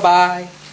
Bye-bye.